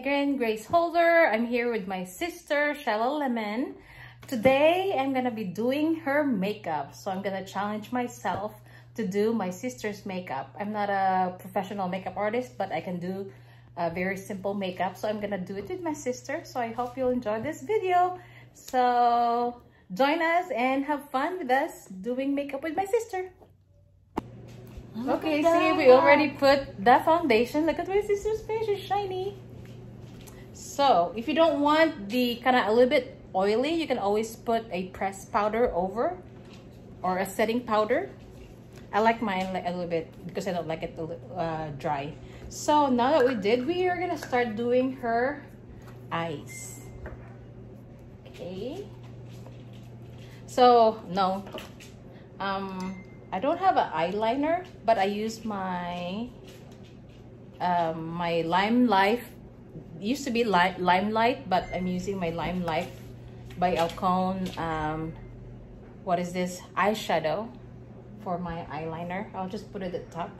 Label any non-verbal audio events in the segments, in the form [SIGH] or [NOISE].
Again, Grace Holder. I'm here with my sister, Shella Lemon. Today, I'm gonna be doing her makeup. So I'm gonna challenge myself to do my sister's makeup. I'm not a professional makeup artist, but I can do a very simple makeup. So I'm gonna do it with my sister. So I hope you'll enjoy this video. So join us and have fun with us doing makeup with my sister. Okay, see, we already put the foundation. Look at my sister's face, it's shiny. So, if you don't want the kind of a little bit oily, you can always put a pressed powder over or a setting powder. I like mine like a little bit because I don't like it uh, dry. So, now that we did, we are going to start doing her eyes. Okay. So, no. Um, I don't have an eyeliner, but I use my um, my Lime Life. Used to be Lime Limelight, but I'm using my Lime Life by Alcone. Um, what is this eyeshadow for my eyeliner? I'll just put it at the top.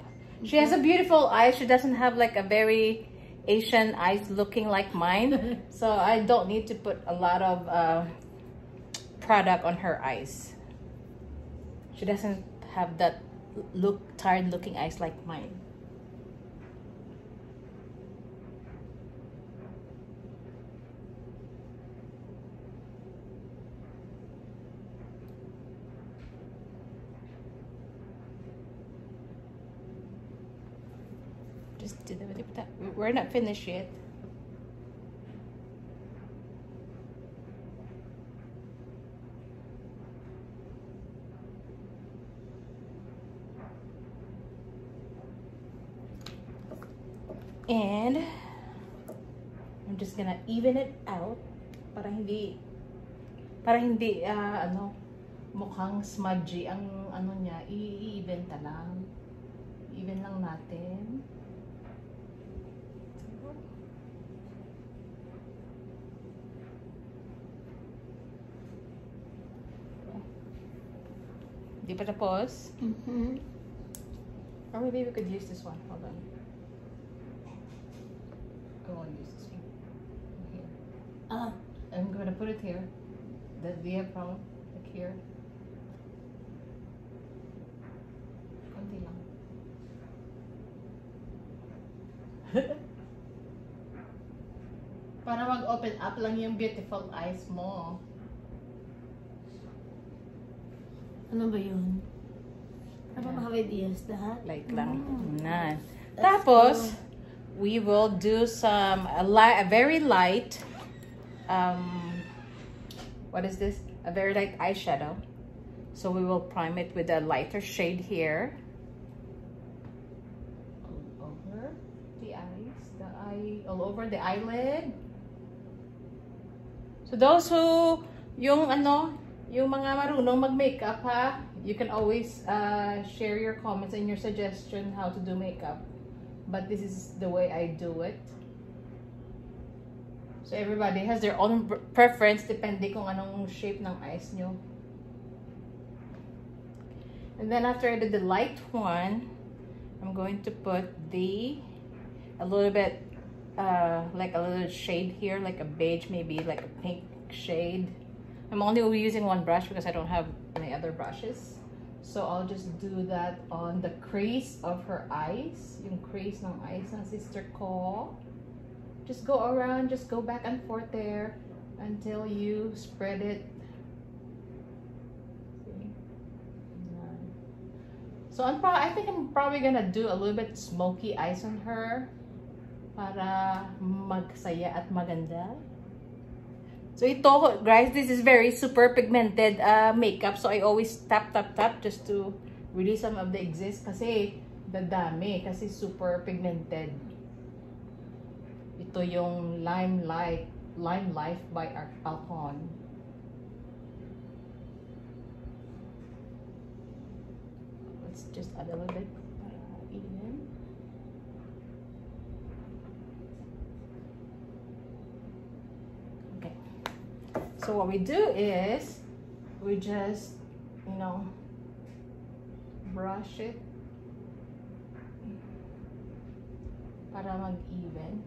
She has a beautiful eye. She doesn't have like a very Asian eyes looking like mine, [LAUGHS] so I don't need to put a lot of uh, product on her eyes. She doesn't have that look tired looking eyes like mine. We're not finished yet. And I'm just gonna even it out para hindi para hindi uh, ano mukhang smudgy ang ano niya i-even ta lang even lang natin Di pa tapos? Mm-hmm. Or maybe we could use this one. Hold on. go and use this one. Here. Uh, I'm going to put it here. The diaphragm, like here. Konti lang. [LAUGHS] Para mag-open up lang yung beautiful eyes mo. Ano ba yun? Ano ba mga ideas lahat? Like lang. Mm. Na. Tapos, cool we will do some a, light, a very light um, what is this a very light eyeshadow so we will prime it with a lighter shade here all over the eyes the eye all over the eyelid so those who yung ano yung mga marunong mag-makeup ha you can always uh, share your comments and your suggestion how to do makeup but this is the way I do it. So everybody has their own preference depende kung anong shape ng eyes nyo. And then after I did the light one, I'm going to put the, a little bit, uh, like a little shade here, like a beige, maybe like a pink shade. I'm only using one brush because I don't have any other brushes. So, I'll just do that on the crease of her eyes. Yung crease ng eyes ng sister ko. Just go around, just go back and forth there until you spread it. So, I'm I think I'm probably gonna do a little bit smoky eyes on her para magsaya at maganda. So ito, guys, this is very super pigmented uh, makeup. So I always tap, tap, tap just to release some of the excess kasi dadami, kasi super pigmented. Ito yung Lime Light, Lime Life by Alcon. Let's just add a little bit. So what we do is we just, you know, brush it para mag-even.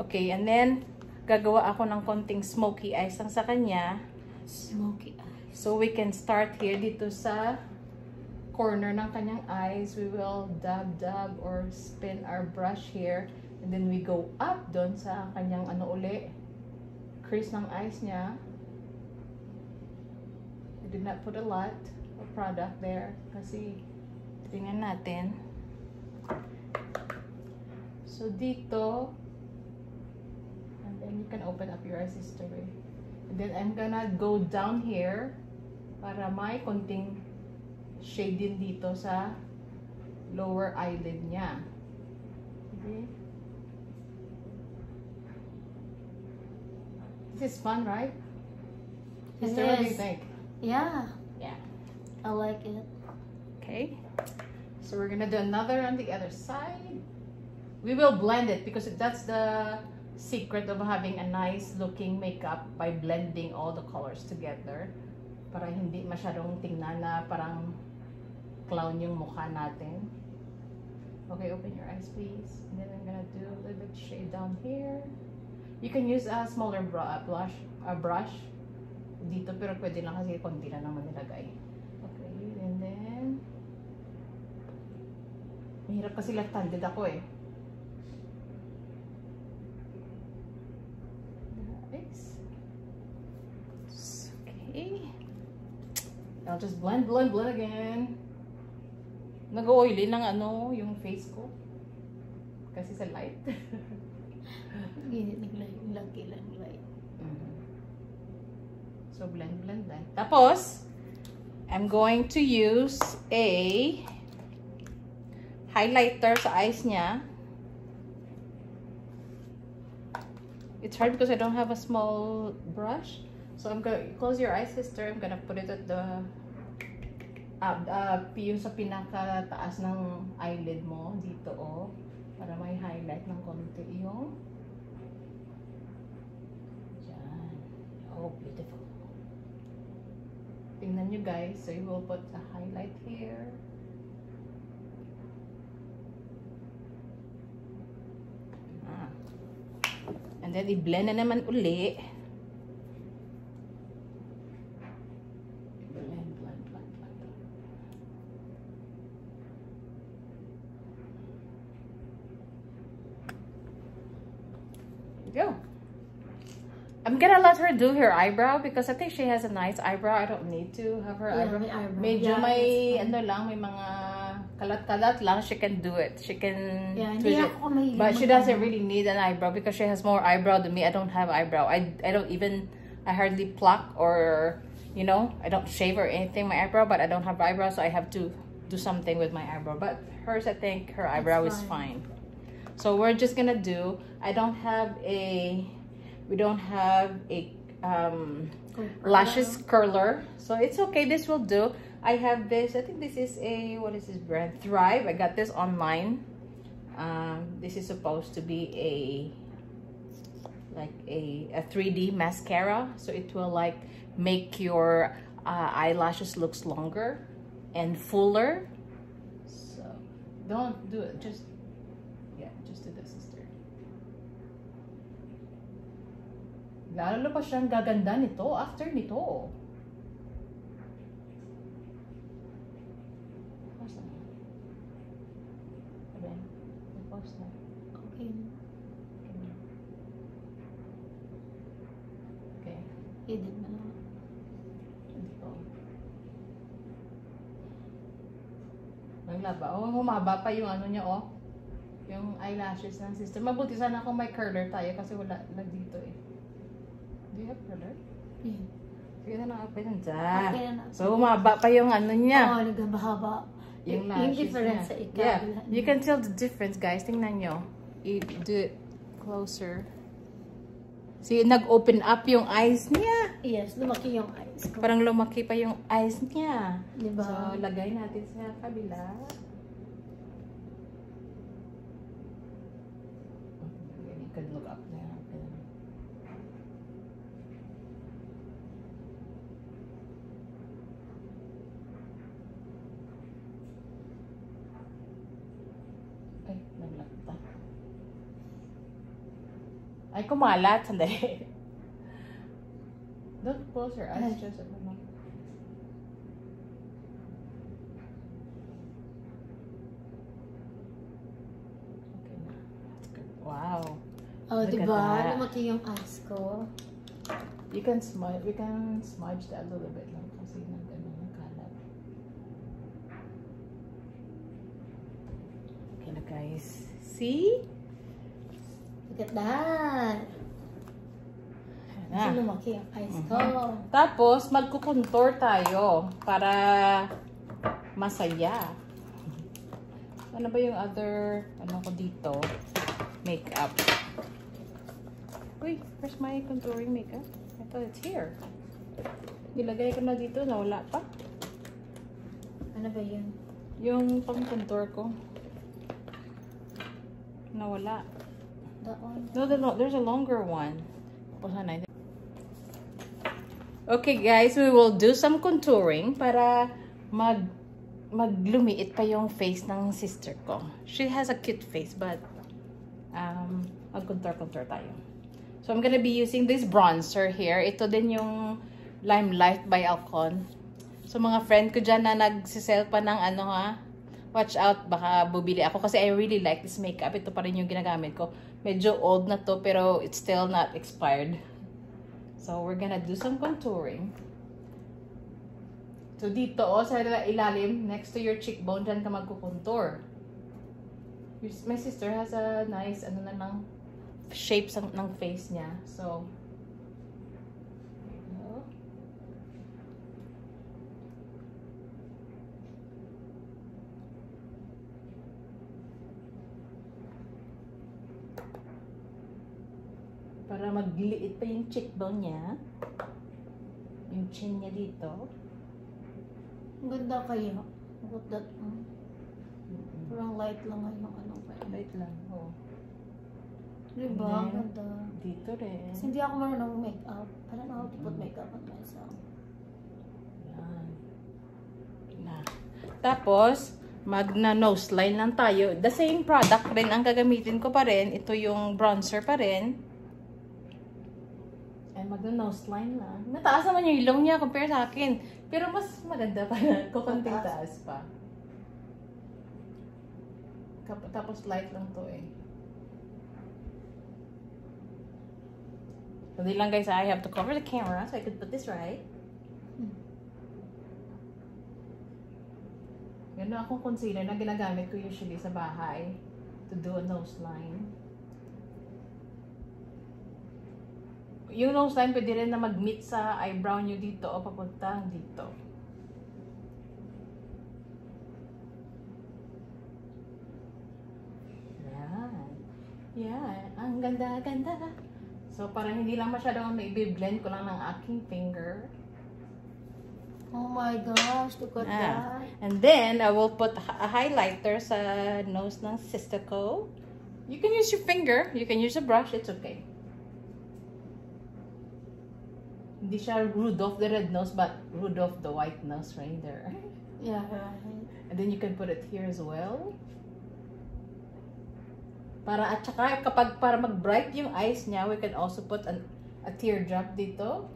Okay, and then, gagawa ako ng konting smoky eyes lang sa kanya. Smoky eyes. So, we can start here dito sa corner ng kanyang eyes. We will dab, dab, or spin our brush here. And then, we go up doon sa kanyang ano uli. Crease ng eyes niya. I did not put a lot of product there. Kasi, tingnan natin. So, dito, and then you can open up your eyes history. And then I'm gonna go down here para may konting shade din dito sa lower eyelid niya. Okay? This is fun, right? What do you think? Yeah, Yeah. I like it. Okay. So we're gonna do another on the other side. We will blend it because that's the secret of having a nice looking makeup by blending all the colors together. Para hindi masyadong tingnan na parang clown yung mukha natin. Okay, open your eyes please. And then I'm gonna do a little bit shade down here. You can use a smaller uh, blush, a brush dito pero pwede lang kasi konti na naman nilagay. Okay, and then Mahirap kasi left-handed ako eh. Okay. I'll just blend, blend, blend again. Nag-oily ng ano, yung face ko. Kasi sa light. [LAUGHS] Ginit naglay, lagi lang light. Mhm. So, blend, blend, blend. Tapos, I'm going to use a highlighter sa eyes niya. It's hard because I don't have a small brush. So, I'm gonna close your eyes, sister. I'm gonna put it at the uh, uh, yung sa pinakataas ng eyelid mo dito, oh. Para may highlight ng konti yung Yan. Oh, beautiful. Tingnan nyo guys. So, you will put a highlight here. Ah. And then, i-blend na naman uli. Do her eyebrow because I think she has a nice eyebrow. I don't need to have her Yeah, eyebrow. may eyebrow. Medyo Yeah, may ano lang, may mga kalat-kalat lang. She can do it. She can Yeah, it. ako mahilig But she doesn't really need an eyebrow because she has more eyebrow than me. I don't have eyebrow. I, I don't even, I hardly pluck or, you know, I don't shave or anything my eyebrow, but I don't have eyebrow, so I have to do something with my eyebrow. But hers, I think her eyebrow is fine. fine. So we're just gonna do, I don't have a, we don't have a, um, lashes curler. So it's okay. This will do. I have this i think this is a what is this brand? Thrive. I got this online. Um this is supposed to be a like a, a 3d mascara. So it will like make your uh, eyelashes looks longer and fuller. So don't do it. Just yeah just do this sister Lalo pa siyang gaganda nito after nito. Pause na. Na. Okay. Okay. Edit mo na. Dito. Naglaba. Oh, humaba pa yung ano niya, oh. Yung eyelashes ng sister. Mabuti sana kung may curler tayo kasi wala lang dito eh. Do you have curler? Yeah. Sige na lang, open na Okay na. So, humaba pa yung ano niya. Oo, nagabahaba. Yung Yung, lashes difference niya. sa ikaw. Yeah, you can tell the difference, guys. Tingnan nyo. You do it closer. See, nag-open up yung eyes niya. Yes, lumaki yung eyes ko. Parang lumaki pa yung eyes niya. Diba? So, lagay natin sa kabila. You could look up there. Ay, naglakta. Ay, kumalat. Sandali. Don't close your eyes. Just, ano. Okay na. That's good. Wow. Oh, Look di at ba? that. Lumaki yung eyes ko. You can smudge, we can smudge that a little bit lang kasi nang ganun ang kalat. Okay na guys. See? Look at that. Kasi lumaki yung eyes ko. Tapos, magkukontour tayo para masaya. Ano ba yung other, ano ko dito? Makeup. Uy, where's my contouring makeup? I thought it's here. Nilagay ko na dito, nawala pa. Ano ba yun? Yung pang-contour ko. Nawala. That one? No, the lo- there's a longer one. Okay guys, we will do some contouring para mag maglumiit pa yung face ng sister ko. She has a cute face but um mag-contour-contour tayo. So I'm gonna be using this bronzer here. Ito din yung Limelight by Alcon. So mga friend ko dyan na nagsisell pa ng ano ha, watch out, baka bubili ako kasi I really like this makeup. Ito pa rin yung ginagamit ko. Medyo old na to pero it's still not expired. So we're gonna do some contouring. So dito, oh, sa ilalim, next to your cheekbone, dyan ka magkukontour. My sister has a nice, ano na lang, shapes ng face niya. So, oh. Para magliit pa yung cheekbone niya. Yung chin niya dito. Ang ganda kaya. Look at that. mm. Parang light lang nga yung ano pa. Wait lang. Oh. Di ba? Ang ganda. Dito rin. Kasi hindi ako marunong make-up. I don't know how to put makeup on myself. Yan. Na. Tapos, magna nose line lang tayo. The same product rin ang gagamitin ko pa rin. Ito yung bronzer pa rin. And magna nose line lang. Mataas naman yung ilong niya compare sa akin. Pero mas maganda pa na. Kukunting taas pa. Kap- Tapos light lang to eh. Hindi lang guys, I have to cover the camera so I could put this right. Gano'n akong concealer na ginagamit ko usually sa bahay to do a nose line. Yung nose line pwede rin na mag-meet sa eyebrow nyo dito o papunta dito. Yan. Yan. Ang ganda-ganda. So, para hindi lang masyadong naibiblend ko lang ng aking finger. Oh my gosh, look at Ah. that. And then, I will put a highlighter sa nose ng sister ko. You can use your finger. You can use a brush. It's okay. Hindi siya Rudolph the red nose, but Rudolph the white nose right there. Yeah, right. And then you can put it here as well. Para at saka kapag para mag-bright yung eyes niya, we can also put an, a teardrop dito.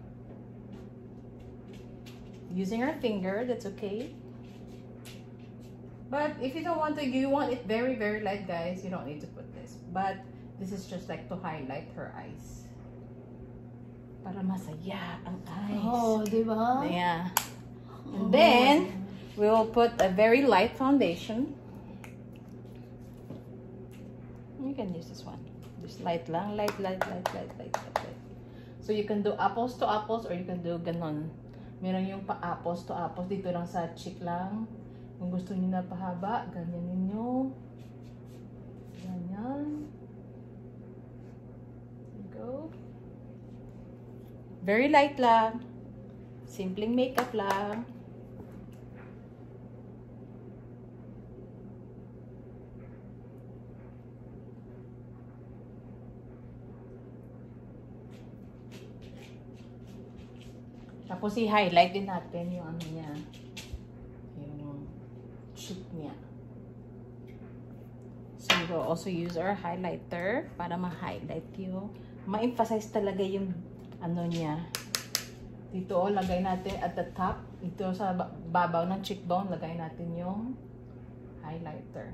Using our finger, that's okay. But if you don't want to, you want it very, very light, guys, you don't need to put this. But this is just like to highlight her eyes. Para masaya ang eyes. Oh, di ba? Yeah. Oh. And then, we will put a very light foundation. You can use this one. Just light lang. Light, light, light, light, light, light, light. So, you can do apples to apples or you can do ganon. Meron yung pa-apples to apples. Dito lang sa cheek lang. Kung gusto niyo na pahaba, ganyan ninyo. Ganyan. There you go. Very light lang. Simpleng makeup lang. Tapos i-highlight din natin yung ano niya. Yung cheek niya. So we will also use our highlighter para ma-highlight yung ma-emphasize talaga yung ano niya. Dito, oh, lagay natin at the top. Ito sa ba- babaw ng cheekbone, lagay natin yung highlighter.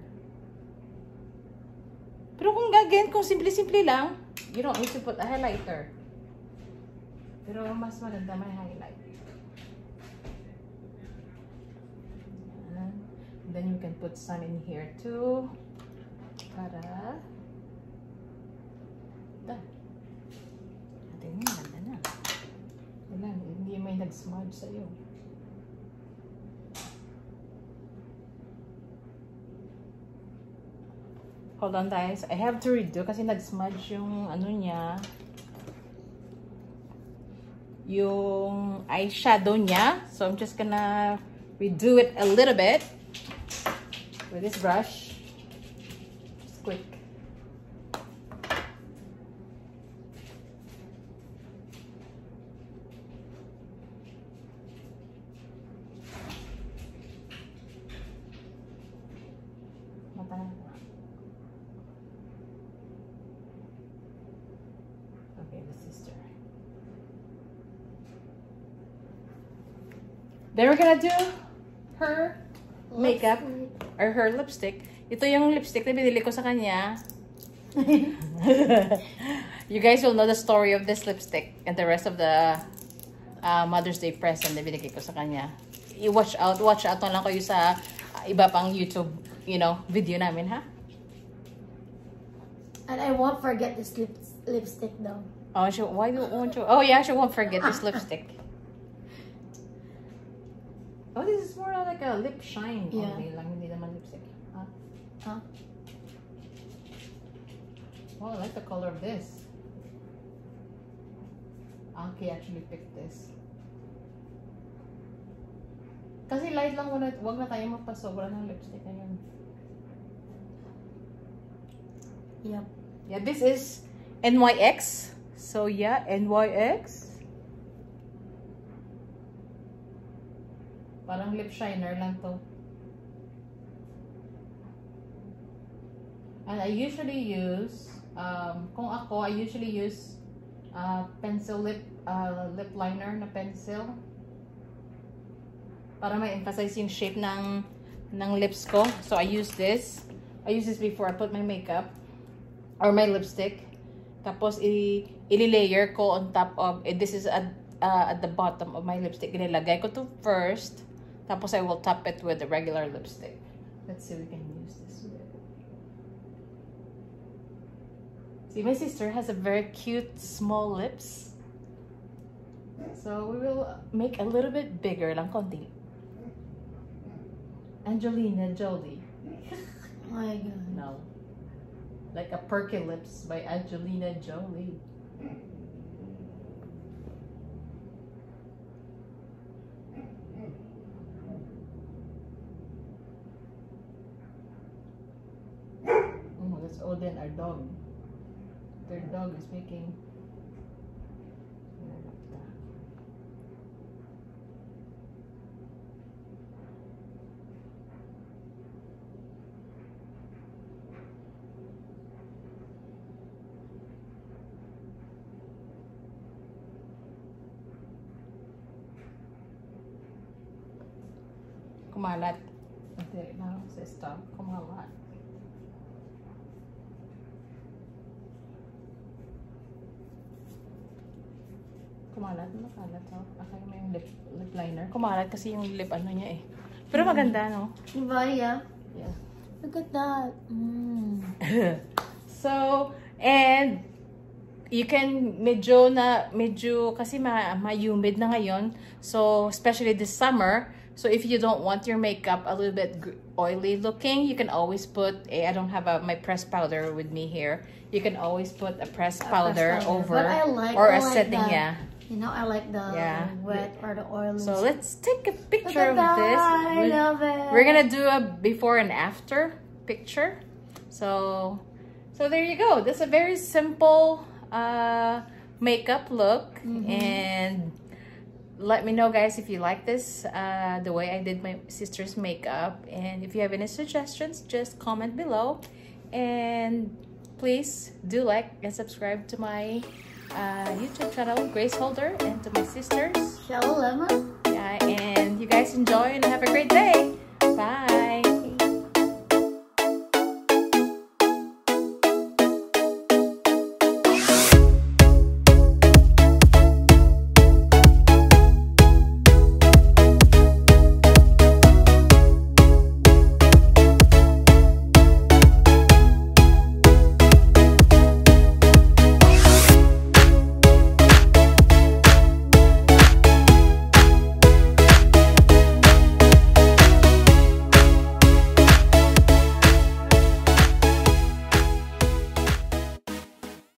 Pero kung gagawin, kung simple-simple lang, you don't need to put a highlighter. Pero mas maganda may highlight. Yan. Then you can put some in here too. Para Done. Ating mo, ganda na. Wala, hindi may nag-smudge sa'yo. Hold on guys, I have to redo kasi nag-smudge yung ano niya. Yung eyeshadow niya. So I'm just gonna redo it a little bit with this brush. Just quick. Mata na ko. Okay, the sister. Then we're gonna do her makeup or her lipstick. Ito yung lipstick na binili ko sa kanya. [LAUGHS] you guys will know the story of this lipstick and the rest of the uh, Mother's Day present na binigay ko sa kanya. I-watch out, watch out na lang kayo sa uh, iba pang YouTube, you know, video namin, ha? And I won't forget this lip lipstick though. Oh, she, why do won't you? Oh yeah, she won't forget this [LAUGHS] lipstick. Oh, this is more like a lip shine Yeah. only lang, hindi naman lipstick. Huh? Huh? Oh, I like the color of this. Aki actually picked this. Kasi light lang muna, wag na tayo magpasobra ng lipstick ngayon. Yep. Yeah, this is NYX. So yeah, NYX. Parang lip shiner lang to. And I usually use, um, kung ako, I usually use uh, pencil lip, uh, lip liner na pencil. Para ma-emphasize yung shape ng, ng lips ko. So I use this. I use this before I put my makeup or my lipstick. Tapos, i-layer ko on top of, eh, this is at, uh, at the bottom of my lipstick. Inilagay ko to first. Tapos, I will top it with the regular lipstick. Let's see if we can use this with it. See, my sister has a very cute small lips. So, we will make a little bit bigger lang, konti. Angelina Jolie. oh My God. No. Like a Perky Lips by Angelina Jolie. Oh, Odin, our dog. Their dog is making. Kumalat. Hindi na sa stop. Kumalat. Kumalat. Makalat. Oh. Akala mo yung lip, lip liner. Kumalat kasi yung lip ano niya eh. Pero maganda, no? Diba, yeah? Yeah. Look at that. Mm. [LAUGHS] so, and you can medyo na medyo kasi ma, ma-humid na ngayon. So, especially this summer. So, if you don't want your makeup a little bit oily looking, you can always put a, I don't have a, my pressed powder with me here. You can always put a pressed powder powder. over But I like- or I a like setting, that. yeah. You know, I like the Yeah. wet or the oily. So, let's take a picture of this. I We- love it. We're gonna do a before and after picture. So, so there you go. This is a very simple uh, makeup look, and let me know, guys, if you like this uh, the way I did my sister's makeup, and if you have any suggestions, just comment below, and please do like and subscribe to my uh, YouTube channel, Grace Holder, and to my sisters. Shalom. Yeah, and you guys enjoy and have a great day.